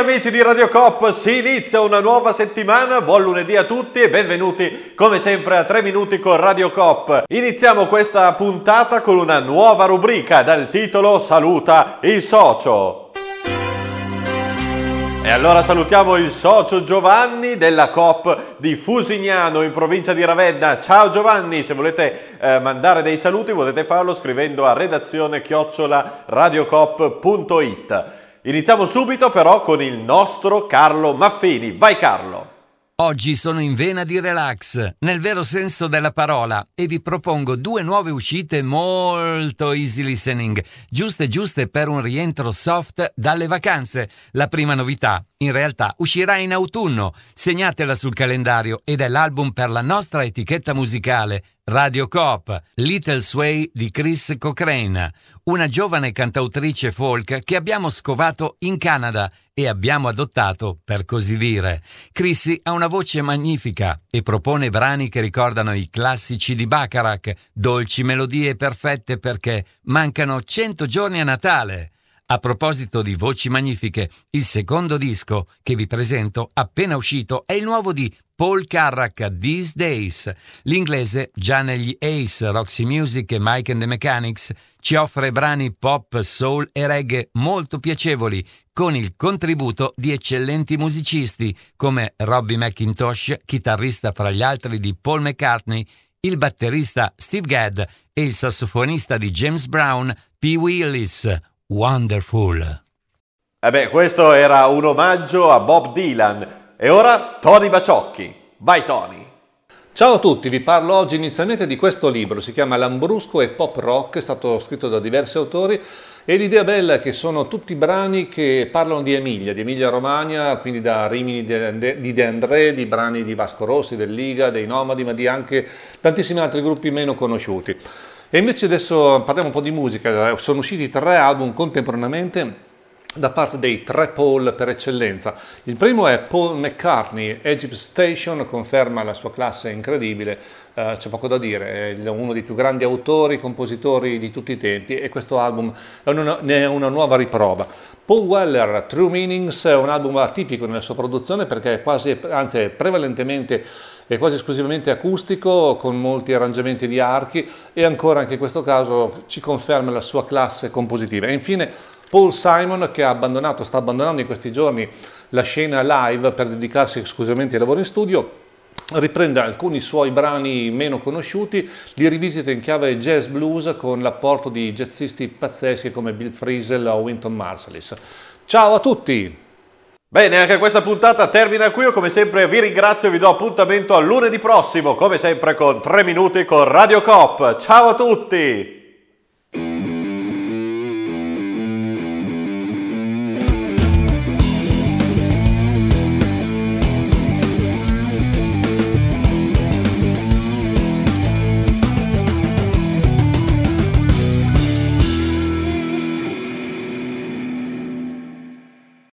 amici di Radio Cop, si inizia una nuova settimana, buon lunedì a tutti e benvenuti come sempre a 3 minuti con Radio Cop. Iniziamo questa puntata con una nuova rubrica dal titolo Saluta il socio. E allora salutiamo il socio Giovanni della Coop di Fusignano in provincia di Ravenna. Ciao Giovanni, se volete eh, mandare dei saluti potete farlo scrivendo a redazione chiocciola radiocop.it. Iniziamo subito però con il nostro Carlo Maffini. Vai Carlo! Oggi sono in vena di relax, nel vero senso della parola, e vi propongo due nuove uscite molto easy listening, giuste giuste per un rientro soft dalle vacanze. La prima novità, in realtà, uscirà in autunno, segnatela sul calendario ed è l'album per la nostra etichetta musicale, Radio Coop, Little Sway di Chris Cochrane, una giovane cantautrice folk che abbiamo scovato in Canada e abbiamo adottato, per così dire. Chrissy ha una voce magnifica e propone brani che ricordano i classici di Bacharach, dolci melodie perfette perché mancano cento giorni a Natale. A proposito di voci magnifiche, il secondo disco che vi presento, appena uscito, è il nuovo di Paul Carrack, These Days. L'inglese, già negli Ace, Roxy Music e Mike and the Mechanics, ci offre brani pop, soul e reggae molto piacevoli, con il contributo di eccellenti musicisti come Robbie McIntosh, chitarrista fra gli altri di Paul McCartney, il batterista Steve Gadd e il sassofonista di James Brown, P. Willis. Wonderful. Eh beh, questo era un omaggio a Bob Dylan. E ora Tony Baciocchi. Vai Tony. Ciao a tutti, vi parlo oggi inizialmente di questo libro, si chiama Lambrusco e Pop Rock, è stato scritto da diversi autori e l'idea bella è che sono tutti brani che parlano di Emilia, di Emilia Romagna, quindi da Rimini di De André, di brani di Vasco Rossi, del Liga, dei Nomadi, ma di anche tantissimi altri gruppi meno conosciuti. E invece adesso parliamo un po' di musica, sono usciti tre album contemporaneamente da parte dei tre Paul per eccellenza. Il primo è Paul McCartney, Egypt Station, conferma la sua classe incredibile, uh, c'è poco da dire, è uno dei più grandi autori, compositori di tutti i tempi e questo album ne è una nuova riprova. Paul Weller, True Meanings, è un album atipico nella sua produzione perché è quasi, anzi è prevalentemente è quasi esclusivamente acustico con molti arrangiamenti di archi e ancora anche in questo caso ci conferma la sua classe compositiva. E infine Paul Simon che ha abbandonato, sta abbandonando in questi giorni la scena live per dedicarsi esclusivamente ai lavori in studio, riprende alcuni suoi brani meno conosciuti, li rivisita in chiave jazz blues con l'apporto di jazzisti pazzeschi come Bill Frisell o Winton Marsalis. Ciao a tutti! Bene, anche questa puntata termina qui. Io come sempre vi ringrazio e vi do appuntamento a lunedì prossimo, come sempre con 3 minuti con Radio Cop. Ciao a tutti!